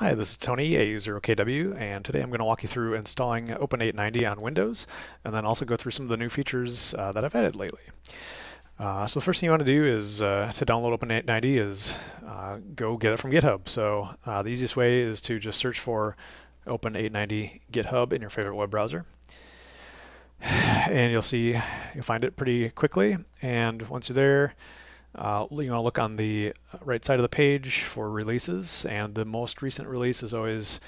Hi, this is Tony, a user of KW, and today I'm going to walk you through installing Open 890 on Windows, and then also go through some of the new features uh, that I've added lately. Uh, so the first thing you want to do is uh, to download Open 890 is uh, go get it from GitHub. So uh, the easiest way is to just search for Open 890 GitHub in your favorite web browser. And you'll see, you'll find it pretty quickly, and once you're there, uh, you know, look on the right side of the page for releases, and the most recent release is always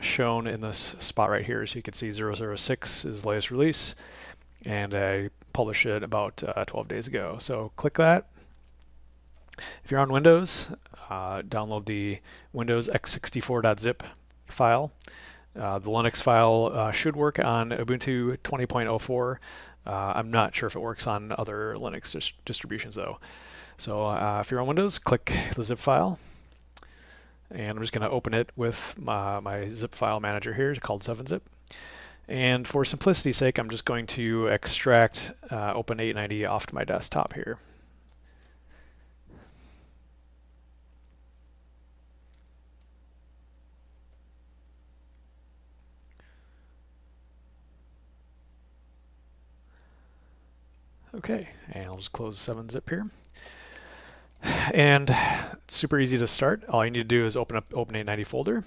shown in this spot right here. So you can see 006 is the latest release, and I published it about uh, 12 days ago. So click that. If you're on Windows, uh, download the Windows x64.zip file. Uh, the Linux file uh, should work on Ubuntu 20.04. Uh, I'm not sure if it works on other Linux dis distributions though. So uh, if you're on Windows, click the zip file. And I'm just going to open it with my, my, zip file manager here called 7-zip. And for simplicity's sake, I'm just going to extract uh, Open 890 off to my desktop here. Okay, and I'll just close 7-zip here. And it's super easy to start. All you need to do is open up Open 890 folder.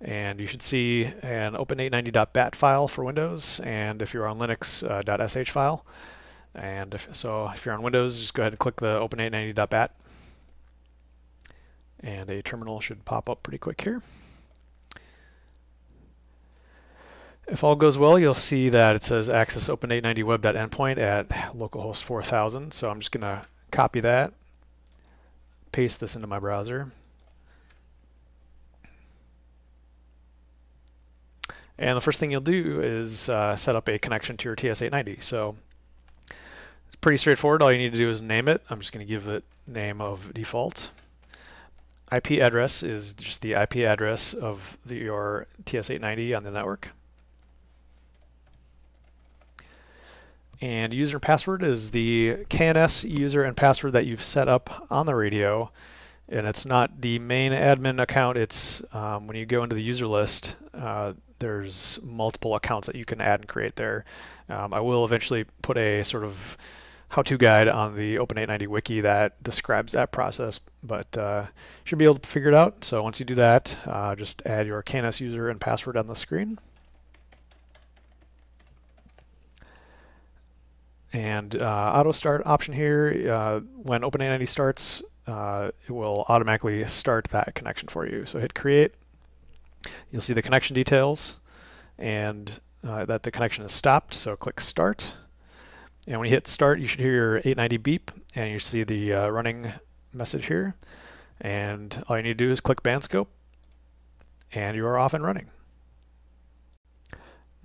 And you should see an open890.bat file for Windows, and if you're on Linux, uh, .sh file. And if, so if you're on Windows, just go ahead and click the open890.bat. And a terminal should pop up pretty quick here. If all goes well, you'll see that it says access open890 web.endpoint at localhost 4000. So I'm just going to copy that, paste this into my browser. And the first thing you'll do is uh, set up a connection to your TS890. So it's pretty straightforward. All you need to do is name it. I'm just going to give it name of default. IP address is just the IP address of the, your TS890 on the network. And user and password is the KNS user and password that you've set up on the radio. And it's not the main admin account, it's um, when you go into the user list, uh, there's multiple accounts that you can add and create there. Um, I will eventually put a sort of how-to guide on the Open890 wiki that describes that process, but uh, should be able to figure it out. So once you do that, uh, just add your KNS user and password on the screen. And uh, auto start option here, uh, when Open890 starts, uh, it will automatically start that connection for you. So hit create. You'll see the connection details and that the connection is stopped. So click start. And when you hit start, you should hear your 890 beep and you see the uh, running message here. And all you need to do is click band scope and you are off and running.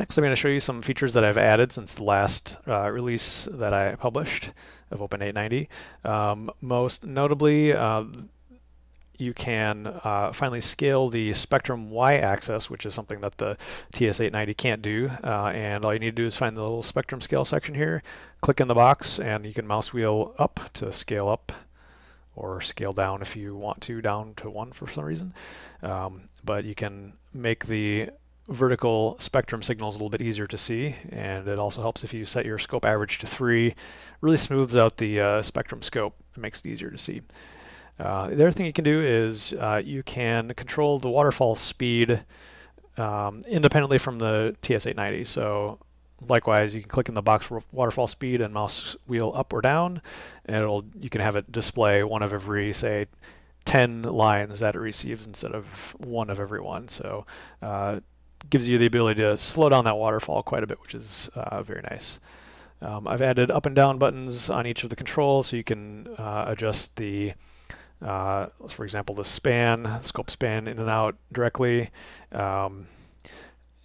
Next, I'm going to show you some features that I've added since the last uh, release that I published of Open 890. Um, most notably, uh, you can uh, finally scale the spectrum y-axis, which is something that the TS890 can't do. Uh, and all you need to do is find the little spectrum scale section here, click in the box, and you can mouse wheel up to scale up or scale down if you want to, down to one for some reason. Um, but you can make the vertical spectrum signals a little bit easier to see and it also helps if you set your scope average to 3 really smooths out the uh, spectrum scope. It makes it easier to see. Uh, the other thing you can do is uh, you can control the waterfall speed um, independently from the TS890 so likewise you can click in the box waterfall speed and mouse wheel up or down and it'll you can have it display one of every say 10 lines that it receives instead of one of every one. So uh, gives you the ability to slow down that waterfall quite a bit, which is uh, very nice. Um, I've added up and down buttons on each of the controls so you can uh, adjust the, uh, for example, the span, scope span in and out directly. Um,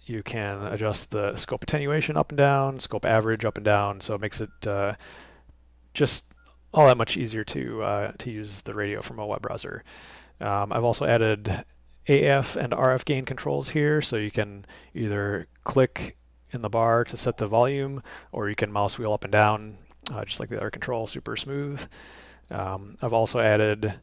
you can adjust the scope attenuation up and down, scope average up and down, so it makes it uh, just all that much easier to uh, to use the radio from a web browser. Um, I've also added AF and RF gain controls here, so you can either click in the bar to set the volume, or you can mouse wheel up and down, uh, just like the other control, super smooth. Um, I've also added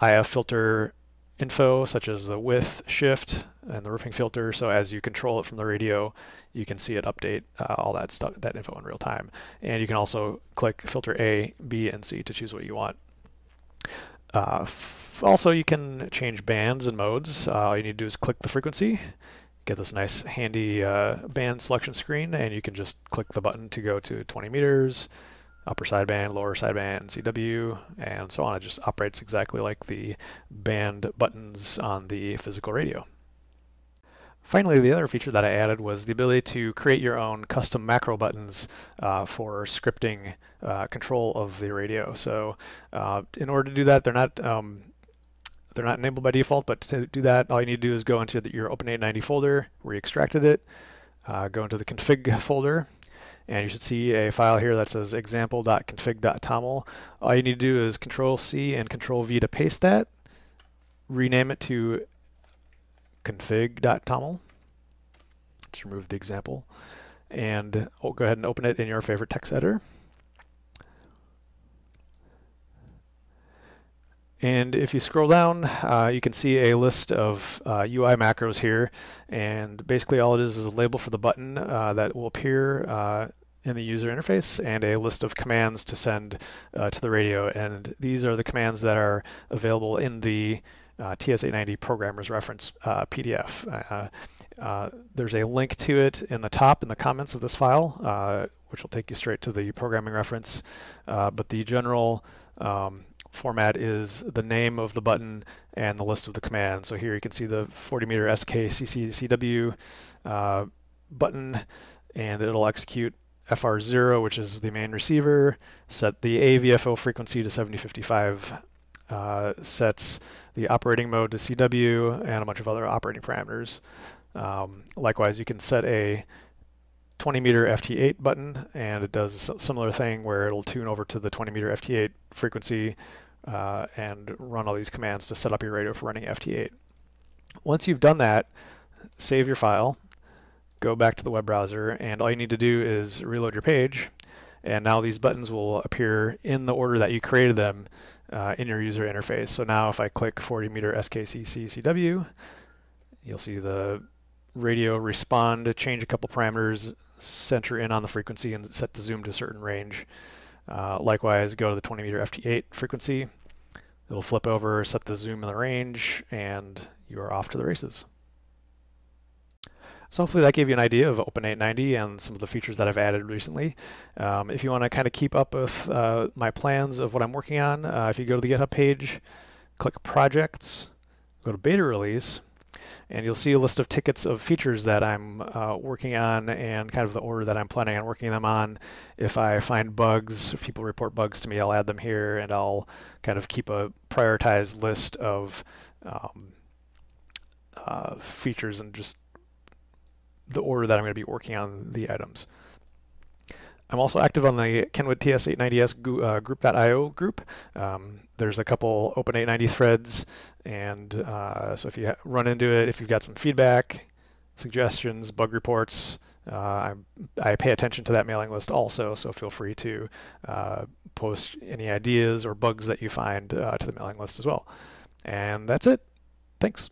IF filter info such as the width shift and the roofing filter. So as you control it from the radio, you can see it update uh, all that stuff, that info in real time. And you can also click filter A, B, and C to choose what you want. Uh, also, you can change bands and modes. Uh, all you need to do is click the frequency, get this nice handy uh, band selection screen, and you can just click the button to go to 20 meters, upper sideband, lower sideband, CW, and so on. It just operates exactly like the band buttons on the physical radio. Finally, the other feature that I added was the ability to create your own custom macro buttons uh, for scripting uh, control of the radio. So uh, in order to do that, they're not um, they're not enabled by default, but to do that, all you need to do is go into the, your Open890 folder where you extracted it, uh, go into the config folder, and you should see a file here that says example.config.toml. All you need to do is Control C and Control V to paste that, rename it to config.toml. Just remove the example. And oh, go ahead and open it in your favorite text editor. And if you scroll down, uh, you can see a list of uh, UI macros here. And basically all it is is a label for the button uh, that will appear uh, in the user interface and a list of commands to send uh, to the radio. And these are the commands that are available in the uh, TS890 Programmer's Reference PDF. There's a link to it in the top in the comments of this file, which will take you straight to the programming reference. but the general um, format is the name of the button and the list of the commands. So here you can see the 40 meter SKCCCW button, and it'll execute FR0, which is the main receiver, set the AVFO frequency to 7055 uh, sets the operating mode to CW and a bunch of other operating parameters. Um, likewise, you can set a 20 meter FT8 button and it does a similar thing where it'll tune over to the 20 meter FT8 frequency uh, and run all these commands to set up your radio for running FT8. Once you've done that, save your file, go back to the web browser, and all you need to do is reload your page, and now these buttons will appear in the order that you created them uh, in your user interface. So now if I click 40 meter SKCCCW, you'll see the radio respond, change a couple parameters, center in on the frequency and set the zoom to a certain range. Uh, likewise, go to the 20 meter FT8 frequency. It'll flip over, set the zoom in the range, and you are off to the races. So hopefully that gave you an idea of Open890 and some of the features that I've added recently. Um, if you want to kind of keep up with uh, my plans of what I'm working on, uh, if you go to the GitHub page, click Projects, go to Beta Release, and you'll see a list of tickets of features that I'm uh, working on and kind of the order that I'm planning on working them on. If I find bugs, if people report bugs to me, I'll add them here and I'll kind of keep a prioritized list of um, uh, features and just the order that I'm going to be working on the items. I'm also active on the Kenwood TS890S uh, group.io group. Um, there's a couple Open890 threads, and uh, so if you run into it, if you've got some feedback, suggestions, bug reports, uh, I pay attention to that mailing list also, so feel free to uh, post any ideas or bugs that you find uh, to the mailing list as well. And that's it. Thanks.